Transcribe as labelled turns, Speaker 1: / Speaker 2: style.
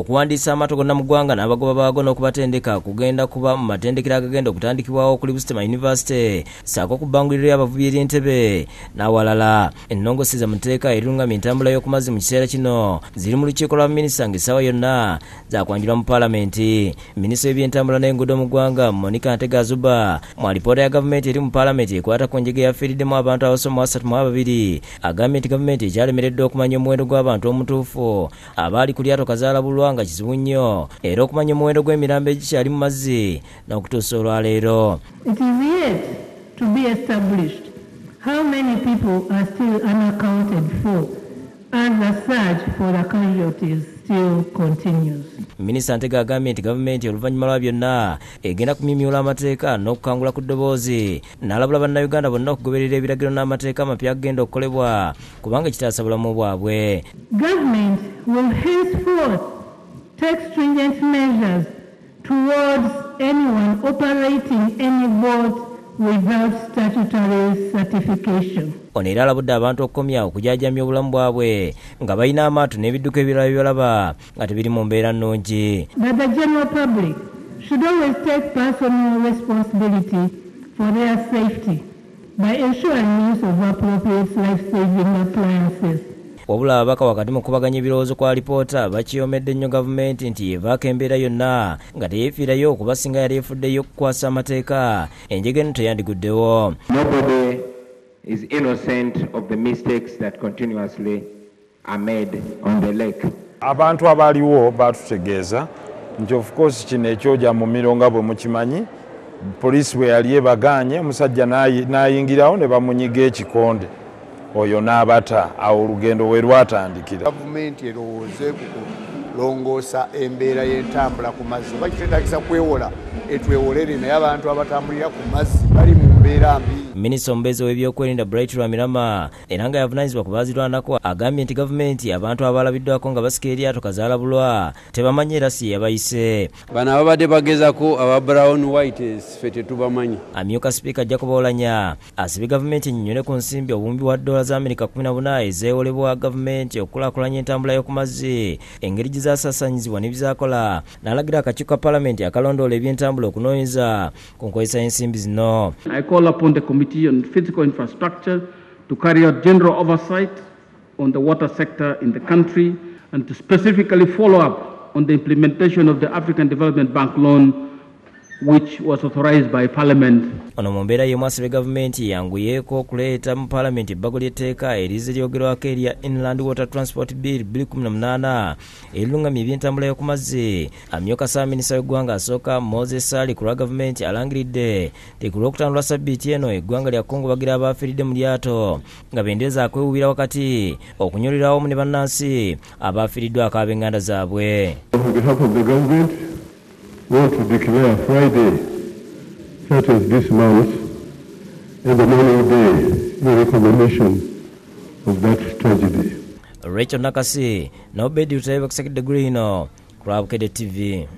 Speaker 1: okuwandiisa amaato gonna mu ggwanga n'abagoba baago n'okubatendeka kugenda kuba mu matendekero agagenda okutandikibwawo ku libusitema univesity saako ku bbanguliro y'abavubi ery'entebe. N'awalala ennongoseza mu tteeka erirungamya entambula y'oku mazzi mu kiseera kino ziri mu lukiiko lwa minisita ng'essaawa yonna zakwanjulwa mu paalamenti. Minisita w'ebyentambula n'enguudo mu ggwanga monica ntega zuba mu alipoota ya gavumenti eri mu paalamenti ekwata ku njege yafiiriddemu abantu abasomo asatu mu ababiri agambye nti gavumenti ekyalemereddwa okumanya omuwendo gw'abantu omutuufu abaali ku lyato kazaalabulwa nga kizibu nnyo. Era okumanya omuwendo gw'emirambo egikyali mu mazzi n'okutuusa olwaleero.
Speaker 2: It is yet to be established how many people are still unaccounted for as the search for the casualties still continues.
Speaker 1: minisita ntega agambye nti gavumenti oluvannyuma lwa byonna egenda kumimyula amateeka n'okukangula ku ddoboozi. N'alabula bannayuganda bonna okugoberera ebiragiro n'amateeka amapya agenda okukolebwa kubanga kitaasa bulamu bwabwe.
Speaker 2: Government will henceforth take stringent measures towards anyone operating any boat without statutory certification.
Speaker 1: ono era alabudde abantu okukomya okujaajamya obulamu bwabwe nga balina amaato n'ebidduka ebirala bye balaba nga tebiri mu mbeera nnungi
Speaker 2: That the general public should always take personal responsibility for their safety by ensuring use of appropriate life-saving appliances.
Speaker 1: Wabula ababaka wakati mu kubaganya ebirowoozo kwa alipoota bakiyomedde nnyo gavumenti nti evaako embeera yonna nga teyeefiirayo okuba singa yali efuddeyo okukwasa amateeka. Enjega eno teyandiguddewo
Speaker 3: Nobody is innocent of the mistakes that continuously are made on the lake.
Speaker 4: abantu abaaliwo batutegeeza nti of course kino ekyoja mu miro nga bwe mukimanyi poliisi bwe yali ebaganye omusajja n'ayi- n'ayingirawo ne bamunyiga ekikonde oyo n'abata awo olugendo we lwatandikira.
Speaker 5: Gavumenti erowooze ku kulongoosa embeera y'entambula ku mazzi. Oba kitwetagisa kwewola etwewolere naye abantu abatambulira ku mazzi bali mu mbeera mbi.
Speaker 1: Minisita omubeezi w'ebyokwerinda bright lwamirama era nga yavunanyizibwa ku baazirwanako agambye nti gavumenti abantu abalabiddwako nga basika eryato kazaalabulwa tebamanyi era si yabayise
Speaker 6: bano ababadde bagezako aba brown whites fe tetubamanyi.
Speaker 1: Amyuka sipiika jacob olanya asibye gavumenti enyinyone ku nsimbi obumbi bwa dola za amerika 14 ezeewolebwa gavumenti okukulaakulanya entambula y'oku mazzi. Engeri gye zaasaasaanyizibwa n'ebizaakola n'alagira akakiiko ka paalamenti akalondoola ebyentambula okunoonyeza ku nkozesa y'ensimbi zino.
Speaker 7: I call upon the Committee on Physical Infrastructure to carry out general oversight on the water sector in the country and to specifically follow up on the implementation of the African Development Bank loan, which was authorized by Parliament.
Speaker 1: Ono mu mbeera y'emu asabye gavumenti yanguyeeko okuleeta mu paalamenti ebbago ly'etteeka erize lyogerwako erya inland water transport bill 218 erirungamya ebyentambula y'oku mazzi amyuka saaminisita w'eggwanga asooka moses sali ku lwa gavumenti alangiridde ti ku lwokutandula sabbiiti eno eggwanga lyakungubagira abaafiiridde mu lyato nga bendeeza akwewuubira wakati okunyolera wamu ne bannansi abaafiiriddwako ab'enganda zaabwe
Speaker 8: want to declare Friday, 30th this month, as the mourning day in recognition of that tragedy.
Speaker 1: rachel nakasi n'obedi lutaiba kusekidde gulino ku lwa bukedde tv